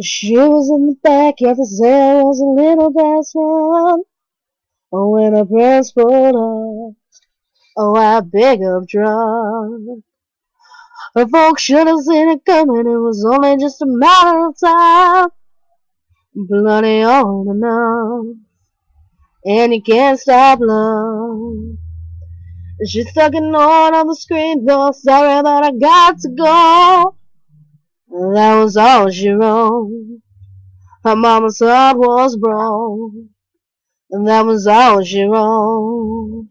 She was in the back, yet the there was a little best one. Oh, when the press pulled up, oh, I beg of drunk. The folks should have seen it coming, it was only just a matter of time. Bloody on enough, and you can't stop love. She's sucking on on the screen door, sorry that I got to go. That was all she wrote. Her mama's heart was broke. And that was all she wrote.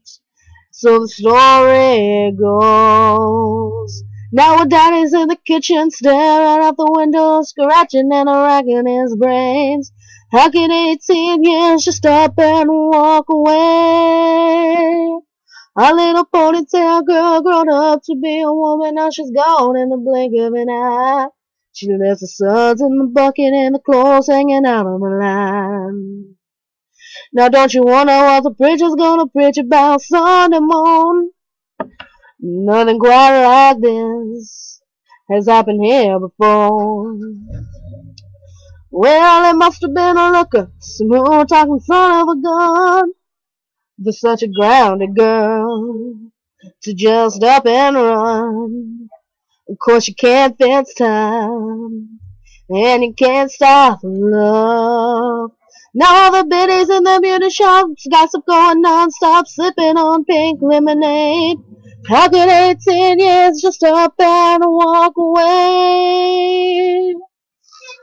So the story goes. Now her daddy's in the kitchen, staring out the window, scratching and racking his brains. How can 18 years just stop and walk away? A little ponytail girl grown up to be a woman, now she's gone in the blink of an eye. Left the suds in the bucket and the clothes hanging out on the line. Now don't you wonder what the preacher's gonna preach about Sunday morning? Nothing quite like this has happened here before. Well, it must have been a looker, smooth talking son of a gun, for such a grounded girl to just up and run. Of course you can't fence time, and you can't stop love. Now all the biddies in the beauty shops gossip going non-stop, sipping on pink lemonade. How could 18 years just up and walk away?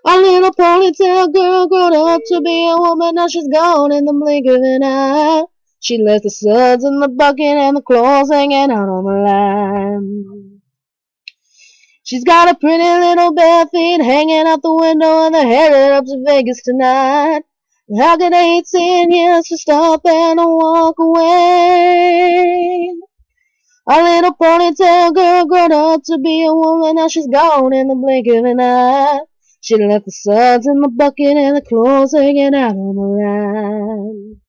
A little ponytail girl grown up to be a woman, now she's gone in the blink of an eye. She left the suds in the bucket and the clothes hanging out on the line. She's got a pretty little bare feet hanging out the window and they're headed up to Vegas tonight. How can 18 years to stop and walk away? A little ponytail girl grown up to be a woman, now she's gone in the blink of an eye. She left the suds in the bucket and the clothes hanging out on the line.